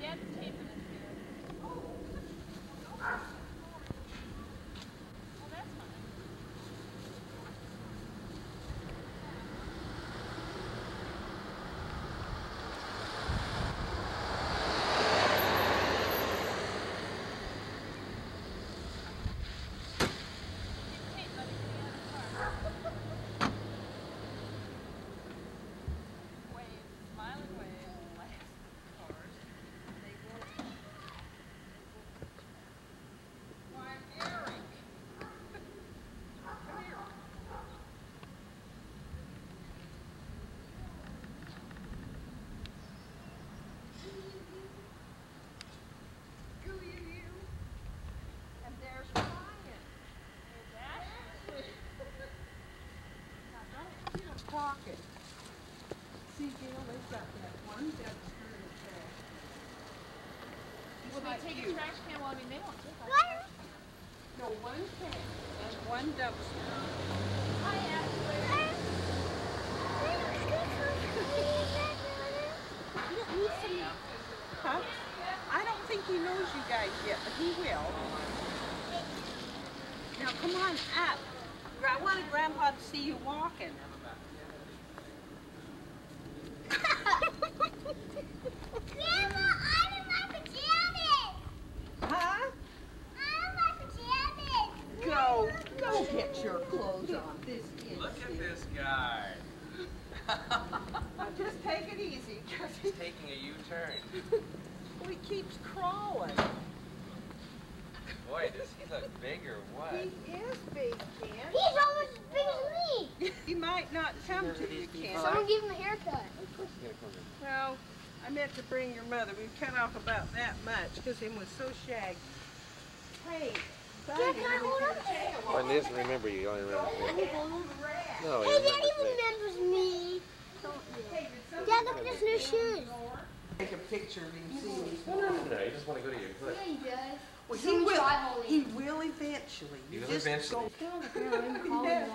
Dad's taping it here. Oh, that's fine. Tape letting me out of the car. Wave, smiling wave, lights, cars. They will. Why, Eric. Come here. Gooey you. And there's Ryan. There's Ashley. Now, don't keep them talking. See, Gail, they've got that one dumpster in the trash. Will they take a trash can? Well, I mean, they won't take our What? trash. No, one can and one dumpster. Hi, Ashley. Huh? I don't think he knows you guys yet, but he will. Now, come on up. I wanted Grandpa to see you walking. Grandma, I'm in my pajamas. Huh? I'm in my pajamas. Go, go get your clothes on. This is. Look at this guy. Now, just take it easy, because He's taking a U-turn. he keeps crawling. Boy, does he look big or what? He is big, Ken. He's almost as big as me. He might not come to you, Ken. Someone give him a haircut. I just got to come. Well, I meant to bring your mother. We cut off about that much because him was so shaggy. Hey, buddy, Dad, can I hold up? Well, he doesn't remember you. He only remembers me. No, he Hey, Daddy remembers me. remembers me. Dad, look at his new shoes. Take a picture of him, see me. No, no, no, no. You just want to go to your foot. Yeah, he does. Well, he Someone will. He will eventually. He will just eventually. go- on the ground and call Yeah.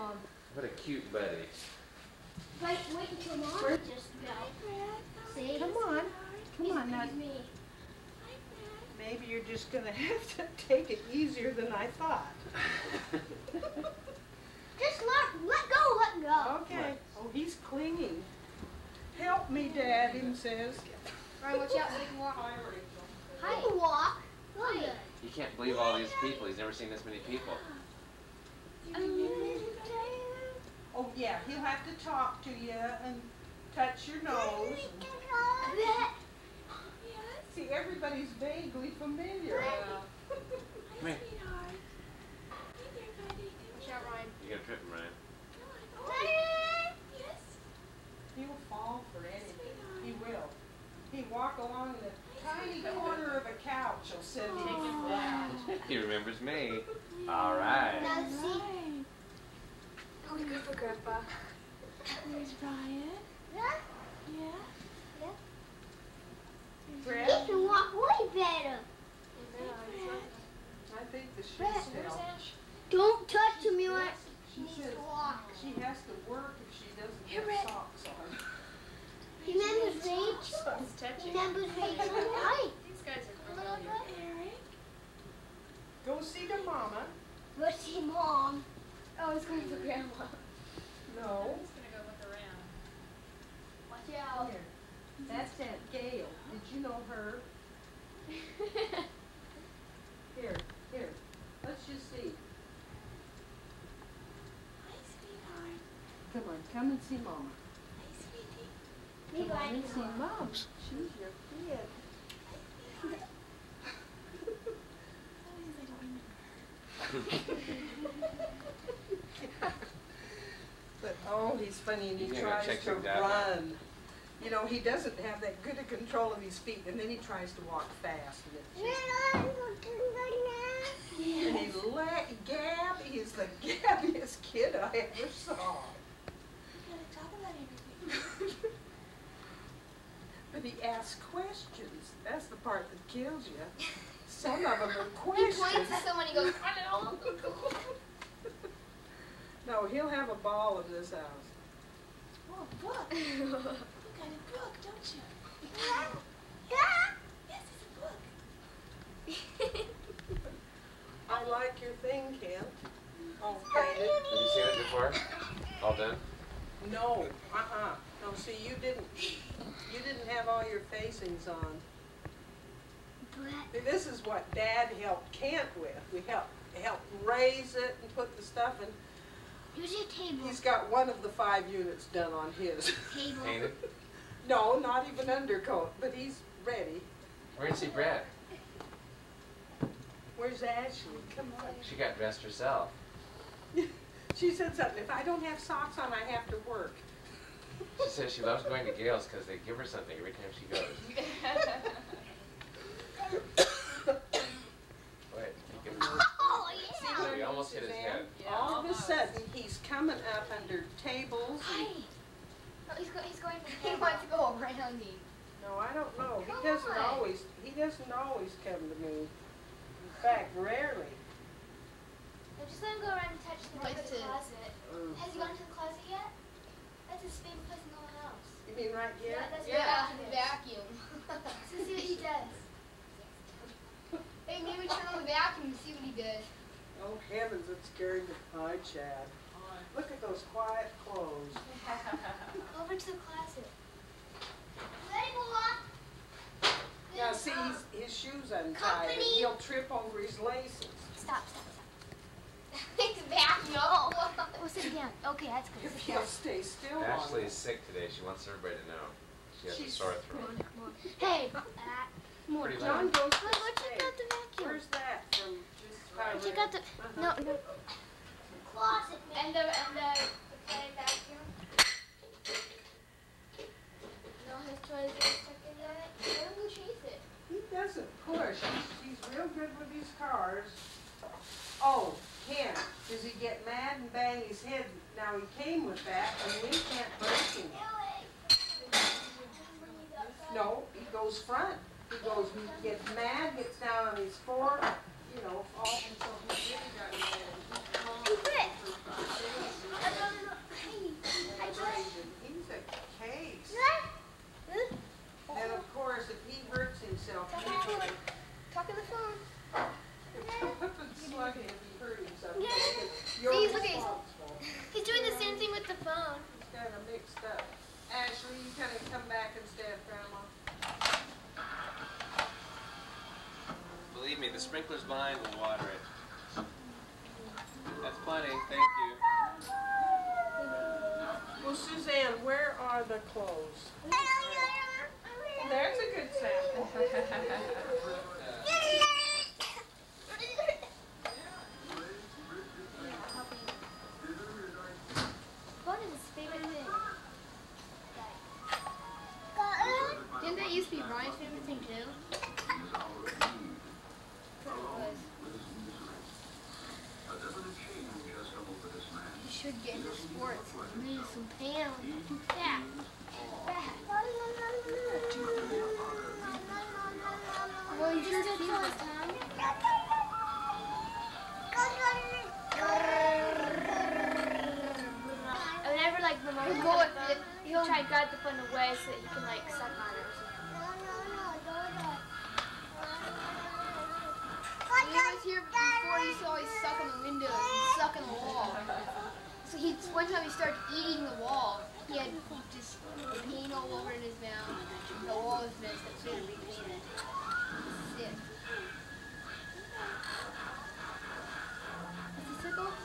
What a cute buddy. Wait, wait until mom just go. See? Come on, come on now. Excuse me. Maybe you're just gonna have to take it easier than I thought. Just let, let go, let go. Okay. Oh, he's clinging. Help me, Dad, him says. Ryan, watch out so he can walk. Hi, Rachel. Hi. He can walk. Look at He can't believe all these people. He's never seen this many people. Oh, yeah, he'll have to talk to you and touch your nose. See, everybody's vaguely familiar. Come here. Watch Ryan. You gotta trip him, Ryan. He'll fall for anything. He will. He walk along the tiny corner of a couch. He'll sit and take him down. He remembers me. All right. Now see. Oh, good for Grandpa. There's Ryan. Huh? Yeah. Fred, He can walk way better. I think the shoes Brett, where's fell. Ash? Don't touch him, you want. She He needs to walk. she has to work if she doesn't Here, have socks on. He remembers Rachel. It's He remembers Rachel and These guys are Little familiar. bit. Eric? Go see the mama. But see mom. Oh, it's going for Grandma. No. I'm just gonna go look around. Watch out. Here. That's Aunt Gail. Did you know her? Here, here. Let's just see. Hi, sweetheart. Come on, come and see mama. Hi, sweetie. Me Come on going and see mom. She's your kid. But oh, he's funny and he He's tries to things now. run. You know, he doesn't have that good a control of his feet, and then he tries to walk fast. And, it's just, and he la- Gab is the gabbiest kid I ever saw. We gotta talk about everything. But he asks questions. That's the part that kills you. Some of them are questions. He points questions. to someone. He goes. No, he'll have a ball in this house. Oh, look find a book, don't you? Yeah. Yes, it's a book. I like your thing, Kim. Oh, painted. Have you seen it before? All done? No. Uh-uh. No, see, you didn't. You didn't have all your facings on. But this is what Dad helped Kent with. We helped help raise it and put the stuff in. Here's your table. He's got one of the five units done on his. Table. Painted? No, not even undercoat, but he's ready. Where's did you see Brad? Where's Ashley? Come on. She got dressed herself. She said something, if I don't have socks on, I have to work. She says she loves going to Gail's because they give her something every time she goes. Wait, you can, Oh we yeah. almost hit his head. All of a sudden, he's coming up under tables and, No, he's, go, he's going to, he wants to go around me. no, I don't know. He Come doesn't on. always, he doesn't always come to me. In fact, rarely. No, just let him go around and touch the Likes the closet. Mm. Has he gone to the closet yet? That's his favorite place in the whole house. You mean right here? Yeah, that's Yeah, where the the vacuum. So see what he does. hey, maybe turn on the vacuum and see what he does. Oh heavens, it scared the pie, Chad. Look at those quiet clothes. Over to the closet. Ready, boy? Now, see, he's, his shoes untied and Company. he'll trip over his laces. Stop, stop, stop. It's a vacuum. Oh, sit down. Okay, that's good. If Sit he'll stay still long Ashley is sick today. She wants everybody to know. She has a sore throat. Hey, More. Uh, Pretty John loud. goes to Go, go check out the vacuum. Where's that from? Just how Check out the. read- No, uh-huh. no. Closet. And the and the the play vacuum. No, his toys are stuck in it. Let him go chase it. He doesn't push. He's, he's real good with his cars. Oh, Ken, does he get mad and bang his head? Now, he came with that and we can't break him. No, he goes front. He goes, he gets mad, gets down on his four, you know, falls until he really got mad. Hey, Britt. He's a case. And of course, if he hurts himself, Talk he on the can phone. Talk on the phone. slug him if he hurt himself. Yeah. You're See, look at his- responsible. He's doing the same thing with the phone. It's kind of mixed up. Ashley, you kind of come back instead, Grandma. Believe me, the sprinkler's behind will water it. That's plenty. Thank you. Well, Suzanne, where are the clothes? There's a good sample. You into sports. Lose some pounds. Fat. Fat. Well, you sure feel this time. And whenever like the mom He'll go on with the phone, it. he'll try to grab the phone away so that he can like suck So he one time he started eating the wall. He had just paint all over in his mouth. The wall was messed up, so he had to repaint it. Sick. Is this?